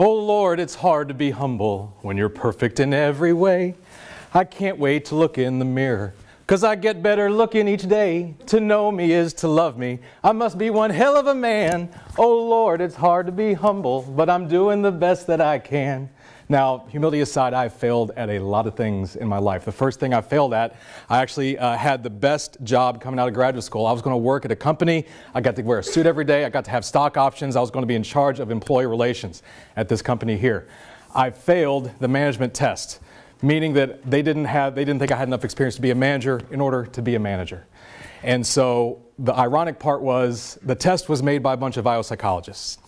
Oh Lord, it's hard to be humble when you're perfect in every way. I can't wait to look in the mirror. Cause I get better looking each day. To know me is to love me. I must be one hell of a man. Oh Lord, it's hard to be humble, but I'm doing the best that I can. Now, humility aside, I've failed at a lot of things in my life. The first thing I failed at, I actually uh, had the best job coming out of graduate school. I was going to work at a company. I got to wear a suit every day. I got to have stock options. I was going to be in charge of employee relations at this company here. I failed the management test, meaning that they didn't have, they didn't think I had enough experience to be a manager in order to be a manager. And so the ironic part was the test was made by a bunch of biopsychologists.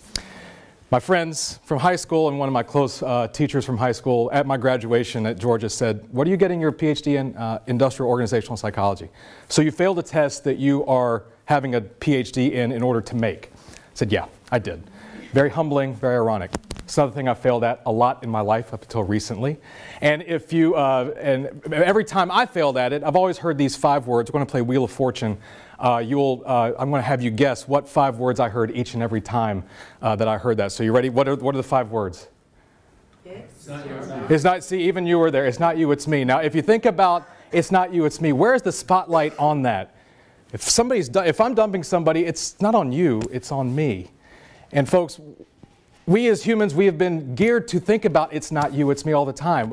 My friends from high school and one of my close uh, teachers from high school at my graduation at Georgia said, What are you getting your PhD in? Uh, industrial organizational psychology. So you failed a test that you are having a PhD in in order to make. I said, Yeah, I did. Very humbling, very ironic. It's another thing I failed at a lot in my life up until recently. And if you, uh, and every time I failed at it, I've always heard these five words. We're going to play Wheel of Fortune uh, you'll, uh, I'm going to have you guess what five words I heard each and every time uh, that I heard that. So you ready? What are, what are the five words? It's not it's not, see, even you were there. It's not you, it's me. Now, if you think about it's not you, it's me, where's the spotlight on that? If somebody's, if I'm dumping somebody, it's not on you, it's on me. And folks, we as humans, we have been geared to think about it's not you, it's me all the time.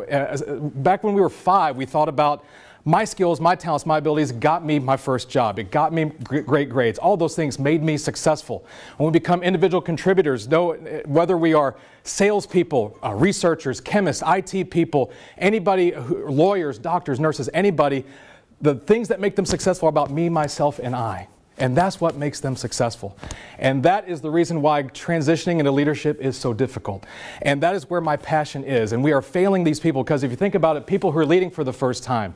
Back when we were five, we thought about my skills, my talents, my abilities got me my first job. It got me great grades. All those things made me successful. When we become individual contributors, no, whether we are salespeople, uh, researchers, chemists, IT people, anybody, lawyers, doctors, nurses, anybody, the things that make them successful are about me, myself, and I. And that's what makes them successful. And that is the reason why transitioning into leadership is so difficult. And that is where my passion is. And we are failing these people because if you think about it, people who are leading for the first time,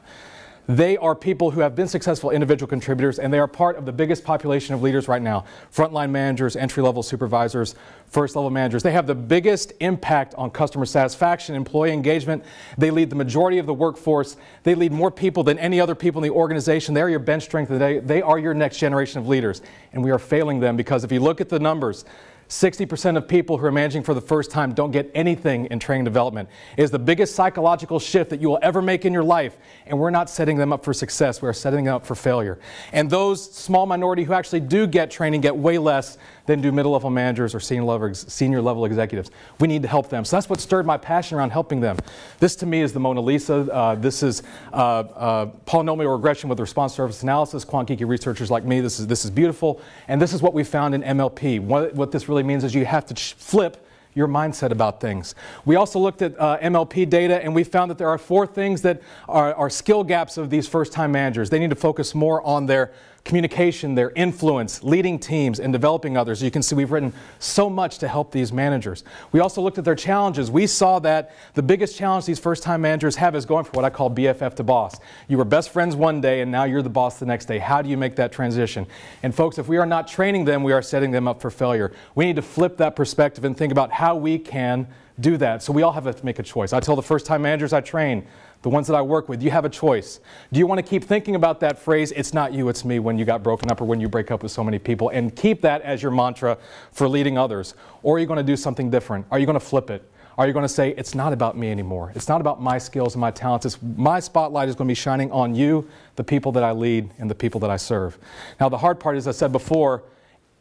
they are people who have been successful individual contributors, and they are part of the biggest population of leaders right now frontline managers, entry level supervisors, first level managers. They have the biggest impact on customer satisfaction, employee engagement. They lead the majority of the workforce. They lead more people than any other people in the organization. They are your bench strength today. They are your next generation of leaders. And we are failing them because if you look at the numbers, 60% of people who are managing for the first time don't get anything in training development. It is the biggest psychological shift that you will ever make in your life, and we're not setting them up for success. We're setting them up for failure. And those small minority who actually do get training get way less than do middle level managers or senior level, senior level executives. We need to help them. So that's what stirred my passion around helping them. This to me is the Mona Lisa. Uh, this is uh, uh, polynomial regression with response surface analysis. Quant geeky researchers like me, this is, this is beautiful. And this is what we found in MLP. What, what this really means is you have to flip your mindset about things. We also looked at uh, MLP data and we found that there are four things that are, are skill gaps of these first time managers. They need to focus more on their communication, their influence, leading teams, and developing others. You can see we've written so much to help these managers. We also looked at their challenges. We saw that the biggest challenge these first time managers have is going from what I call BFF to boss. You were best friends one day and now you're the boss the next day. How do you make that transition? And folks, if we are not training them, we are setting them up for failure. We need to flip that perspective and think about how we can do that. So we all have to make a choice. I tell the first time managers I train, the ones that I work with, you have a choice. Do you want to keep thinking about that phrase, it's not you, it's me, when you got broken up or when you break up with so many people, and keep that as your mantra for leading others? Or are you going to do something different? Are you going to flip it? Are you going to say, it's not about me anymore? It's not about my skills and my talents. It's, my spotlight is going to be shining on you, the people that I lead, and the people that I serve. Now, the hard part, as I said before,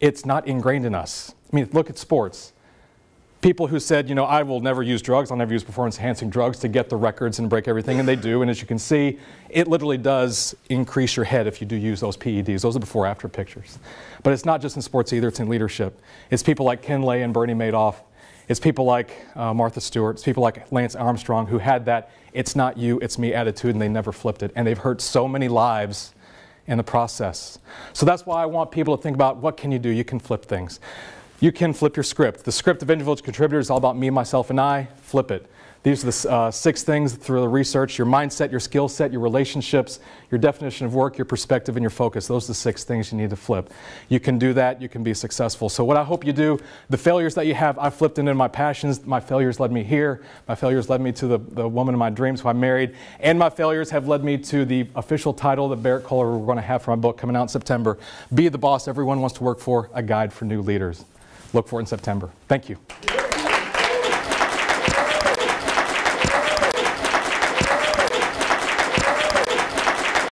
it's not ingrained in us. I mean, look at sports people who said, you know, I will never use drugs, I'll never use performance enhancing drugs to get the records and break everything, and they do. And as you can see, it literally does increase your head if you do use those PEDs. Those are before after pictures. But it's not just in sports either, it's in leadership. It's people like Ken Lay and Bernie Madoff. It's people like uh, Martha Stewart. It's people like Lance Armstrong who had that it's not you, it's me attitude, and they never flipped it. And they've hurt so many lives in the process. So that's why I want people to think about what can you do? You can flip things you can flip your script. The script of individual contributors is all about me, myself, and I. Flip it. These are the uh, six things through the research your mindset, your skill set, your relationships, your definition of work, your perspective, and your focus. Those are the six things you need to flip. You can do that, you can be successful. So, what I hope you do, the failures that you have, I flipped into my passions. My failures led me here. My failures led me to the, the woman of my dreams who I married. And my failures have led me to the official title that Berrett-Koehler we're going to have for my book coming out in September Be the Boss Everyone Wants to Work For A Guide for New Leaders look for in September. Thank you.